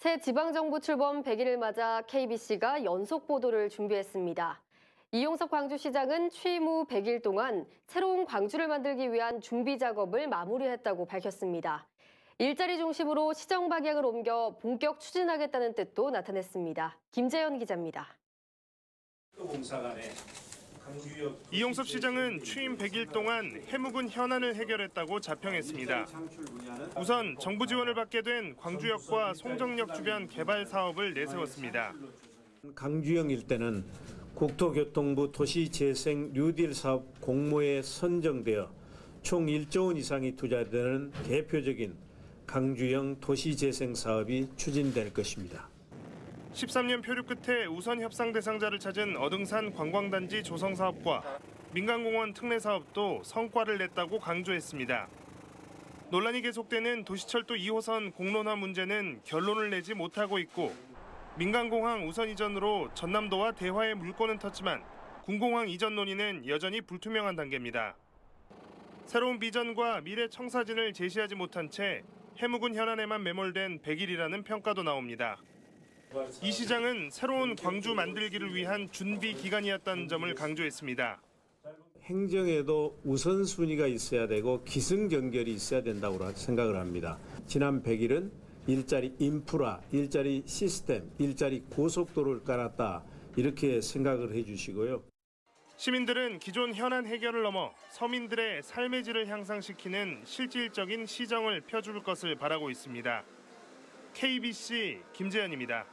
새 지방정부 출범 100일을 맞아 KBC가 연속 보도를 준비했습니다. 이용석 광주시장은 취임 후 100일 동안 새로운 광주를 만들기 위한 준비 작업을 마무리했다고 밝혔습니다. 일자리 중심으로 시정 방향을 옮겨 본격 추진하겠다는 뜻도 나타냈습니다. 김재현 기자입니다. 공사간에 강주역 이용섭 시장은 취임 100일 동안 해묵은 현안을 해결했다고 자평했습니다. 우선 정부 지원을 받게 된 광주역과 송정역 주변 개발 사업을 내세웠습니다. 강주영 일대는 국토교통부 도시재생 뉴딜 사업 공모에 선정되어 총 1조 원 이상이 투자되는 대표적인 강주영 도시재생 사업이 추진될 것입니다. 13년 표류 끝에 우선 협상 대상자를 찾은 어등산 관광단지 조성 사업과 민간공원 특례 사업도 성과를 냈다고 강조했습니다. 논란이 계속되는 도시철도 2호선 공론화 문제는 결론을 내지 못하고 있고 민간공항 우선 이전으로 전남도와 대화의 물꼬는 텄지만 군공항 이전 논의는 여전히 불투명한 단계입니다. 새로운 비전과 미래 청사진을 제시하지 못한 채 해묵은 현안에만 매몰된 100일이라는 평가도 나옵니다. 이 시장은 새로운 광주 만들기를 위한 준비 기간이었다는 점을 강조했습니다. 행정에도 우선순위가 있어야 되고 기승전결이 있어야 된다고 생각을 합니다. 지난 100일은 일자리 인프라, 일자리 시스템, 일자리 고속도로를 깔았다 이렇게 생각을 해주시고요. 시민들은 기존 현안 해결을 넘어 서민들의 삶의 질을 향상시키는 실질적인 시정을 펴줄 것을 바라고 있습니다. KBC 김재현입니다.